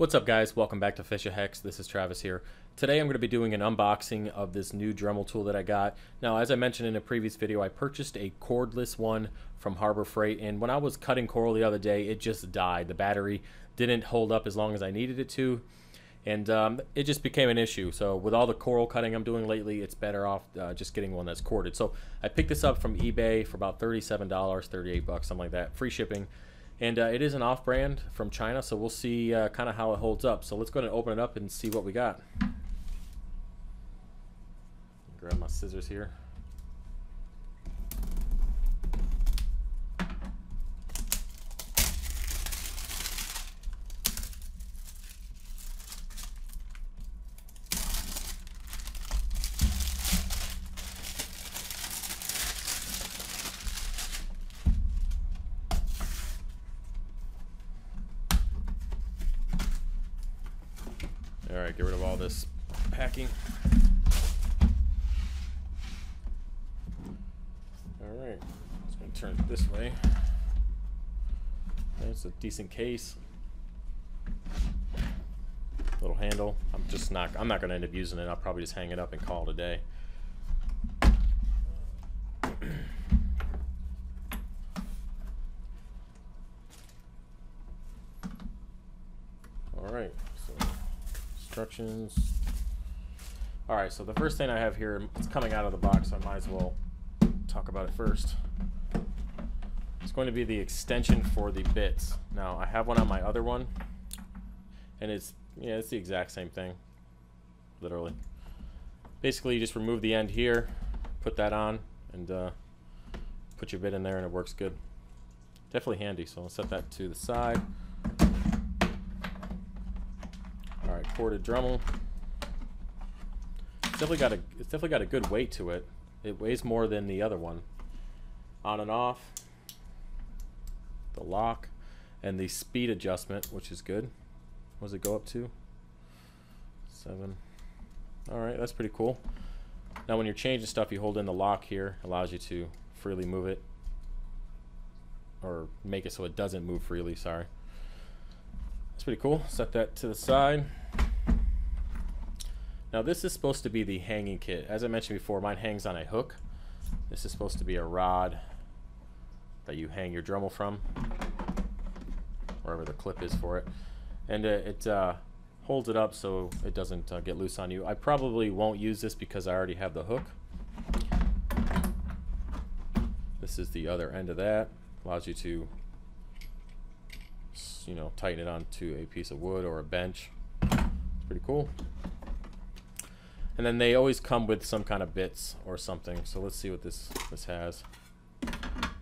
What's up guys, welcome back to FishOfHex, this is Travis here. Today I'm going to be doing an unboxing of this new Dremel tool that I got. Now as I mentioned in a previous video, I purchased a cordless one from Harbor Freight and when I was cutting coral the other day, it just died. The battery didn't hold up as long as I needed it to and um, it just became an issue. So with all the coral cutting I'm doing lately, it's better off uh, just getting one that's corded. So I picked this up from eBay for about $37, 38 bucks, something like that, free shipping. And uh, it is an off-brand from China, so we'll see uh, kind of how it holds up. So let's go ahead and open it up and see what we got. Grab my scissors here. All right, get rid of all this packing. All right, just gonna turn it this way. It's a decent case. Little handle. I'm just not. I'm not gonna end up using it. I'll probably just hang it up and call it a day. All right. Instructions. All right, so the first thing I have here, it's coming out of the box, so I might as well talk about it first. It's going to be the extension for the bits. Now, I have one on my other one, and it's, yeah, it's the exact same thing, literally. Basically, you just remove the end here, put that on, and uh, put your bit in there, and it works good. Definitely handy, so I'll set that to the side. Dremel. It's definitely got a it's definitely got a good weight to it. It weighs more than the other one. On and off. The lock and the speed adjustment, which is good. What does it go up to? Seven. All right, that's pretty cool. Now, when you're changing stuff, you hold in the lock here. Allows you to freely move it, or make it so it doesn't move freely. Sorry. That's pretty cool. Set that to the side. Now this is supposed to be the hanging kit. As I mentioned before, mine hangs on a hook. This is supposed to be a rod that you hang your Dremel from, wherever the clip is for it. And uh, it uh, holds it up so it doesn't uh, get loose on you. I probably won't use this because I already have the hook. This is the other end of that. Allows you to, you know, tighten it onto a piece of wood or a bench. It's pretty cool. And then they always come with some kind of bits or something. So let's see what this this has.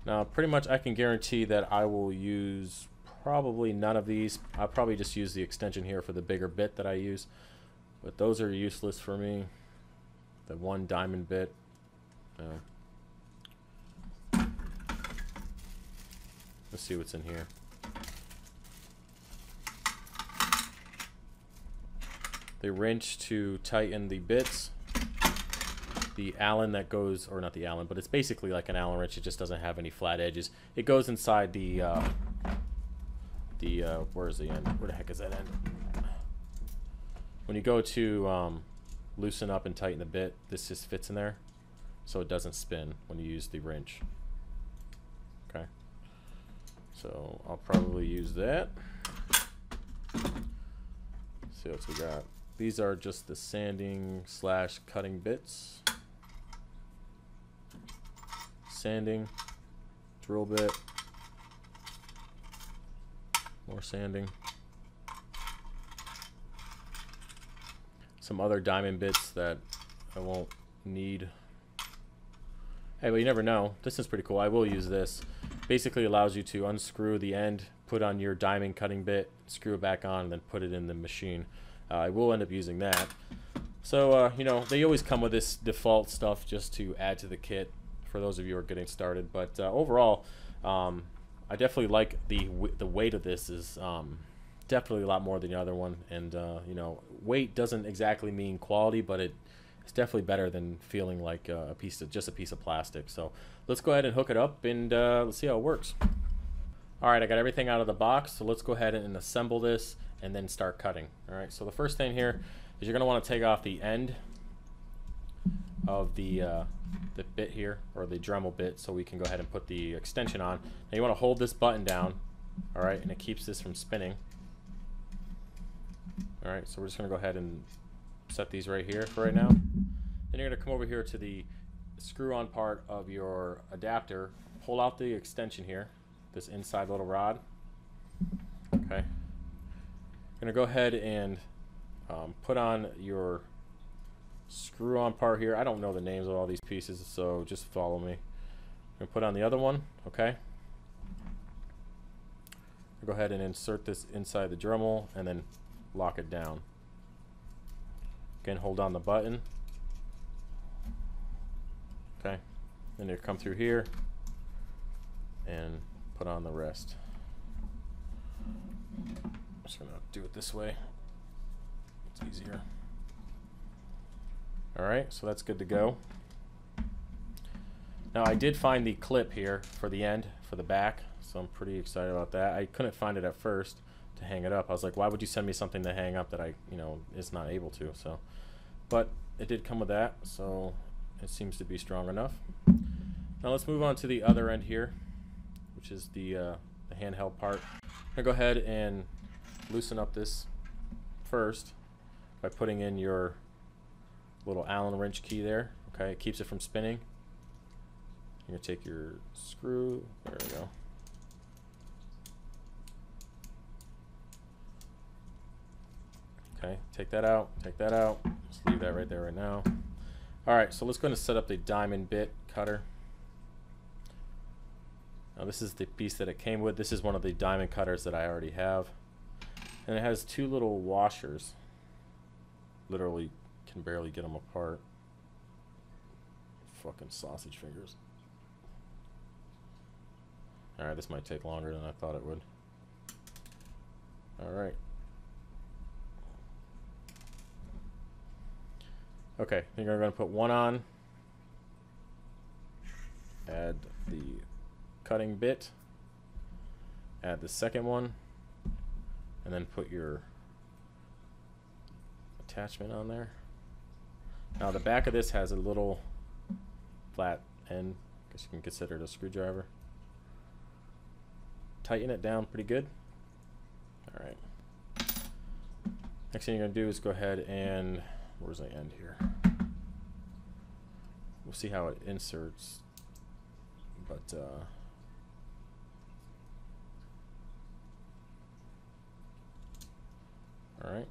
Now, pretty much I can guarantee that I will use probably none of these. I'll probably just use the extension here for the bigger bit that I use. But those are useless for me. The one diamond bit. Uh, let's see what's in here. The wrench to tighten the bits, the Allen that goes, or not the Allen, but it's basically like an Allen wrench. It just doesn't have any flat edges. It goes inside the, uh, the, uh, where's the end? Where the heck is that end? When you go to um, loosen up and tighten the bit, this just fits in there, so it doesn't spin when you use the wrench. Okay. So I'll probably use that. See what we got. These are just the sanding slash cutting bits. Sanding, drill bit, more sanding. Some other diamond bits that I won't need. Hey, but you never know. This is pretty cool. I will use this. Basically allows you to unscrew the end, put on your diamond cutting bit, screw it back on, and then put it in the machine. Uh, I will end up using that. So, uh, you know, they always come with this default stuff just to add to the kit for those of you who are getting started. But uh, overall, um, I definitely like the the weight of this is um, definitely a lot more than the other one. And, uh, you know, weight doesn't exactly mean quality, but it it's definitely better than feeling like a piece of just a piece of plastic. So let's go ahead and hook it up and uh, let's see how it works. All right, I got everything out of the box, so let's go ahead and assemble this and then start cutting. All right, so the first thing here is you're going to want to take off the end of the uh, the bit here, or the Dremel bit, so we can go ahead and put the extension on. Now you want to hold this button down, all right, and it keeps this from spinning. All right, so we're just going to go ahead and set these right here for right now. Then you're going to come over here to the screw-on part of your adapter, pull out the extension here, this inside little rod. Okay. Going to go ahead and um, put on your screw-on part here. I don't know the names of all these pieces, so just follow me. I'm going to put on the other one, okay? Go ahead and insert this inside the Dremel and then lock it down. Again, hold down the button. Okay. Then you come through here and put on the rest. Just gonna do it this way. It's easier. Alright, so that's good to go. Now I did find the clip here for the end, for the back, so I'm pretty excited about that. I couldn't find it at first to hang it up. I was like, why would you send me something to hang up that I, you know, is not able to? So, but it did come with that, so it seems to be strong enough. Now let's move on to the other end here, which is the, uh, the handheld part. I'm gonna go ahead and loosen up this first by putting in your little Allen wrench key there. Okay, it keeps it from spinning. You're gonna take your screw, there we go. Okay, take that out, take that out. Just leave that right there right now. All right, so let's go and set up the diamond bit cutter. Now this is the piece that it came with. This is one of the diamond cutters that I already have. And it has two little washers. Literally can barely get them apart. Fucking sausage fingers. Alright, this might take longer than I thought it would. Alright. Okay, I think I'm going to put one on. Add the cutting bit. Add the second one. And then put your attachment on there. Now the back of this has a little flat end. I guess you can consider it a screwdriver. Tighten it down pretty good. Alright. Next thing you're going to do is go ahead and Where's the end here? We'll see how it inserts, but uh, all right.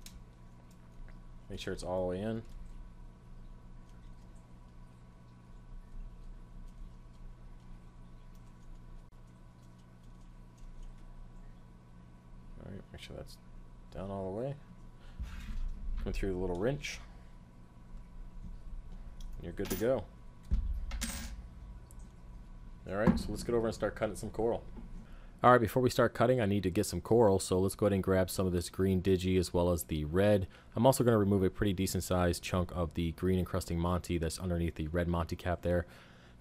Make sure it's all the way in. All right, make sure that's down all the way. Come through the little wrench you're good to go. Alright, so let's get over and start cutting some coral. Alright, before we start cutting, I need to get some coral, so let's go ahead and grab some of this green digi as well as the red. I'm also going to remove a pretty decent sized chunk of the green encrusting Monty that's underneath the red Monty cap there.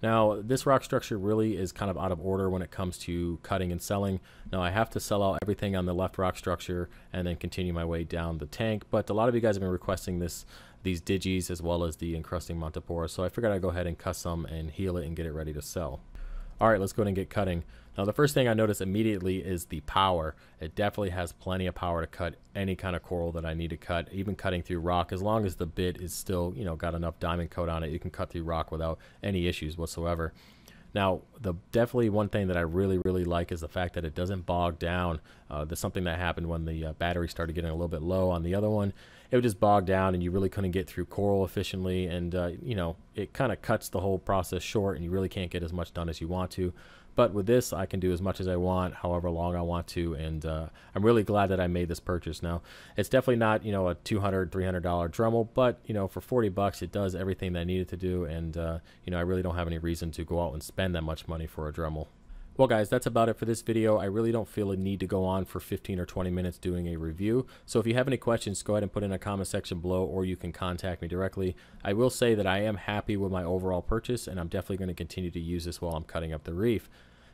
Now, this rock structure really is kind of out of order when it comes to cutting and selling. Now, I have to sell out everything on the left rock structure and then continue my way down the tank, but a lot of you guys have been requesting this these digis as well as the encrusting Montipora, so I figured I'd go ahead and cut some and heal it and get it ready to sell. Alright, let's go ahead and get cutting. Now the first thing I notice immediately is the power. It definitely has plenty of power to cut any kind of coral that I need to cut, even cutting through rock. As long as the bit is still, you know, got enough diamond coat on it, you can cut through rock without any issues whatsoever. Now, the definitely one thing that I really, really like is the fact that it doesn't bog down. Uh, there's something that happened when the uh, battery started getting a little bit low on the other one. It would just bog down and you really couldn't get through coral efficiently. And, uh, you know, it kind of cuts the whole process short and you really can't get as much done as you want to. But with this, I can do as much as I want, however long I want to, and uh, I'm really glad that I made this purchase. Now, it's definitely not you know a 200 300 dollar Dremel, but you know for 40 bucks, it does everything that I needed to do, and uh, you know I really don't have any reason to go out and spend that much money for a Dremel. Well guys, that's about it for this video. I really don't feel a need to go on for 15 or 20 minutes doing a review. So if you have any questions, go ahead and put in a comment section below or you can contact me directly. I will say that I am happy with my overall purchase and I'm definitely going to continue to use this while I'm cutting up the reef.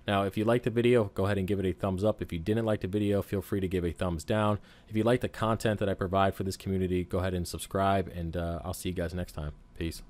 Now, if you liked the video, go ahead and give it a thumbs up. If you didn't like the video, feel free to give a thumbs down. If you like the content that I provide for this community, go ahead and subscribe, and uh, I'll see you guys next time. Peace.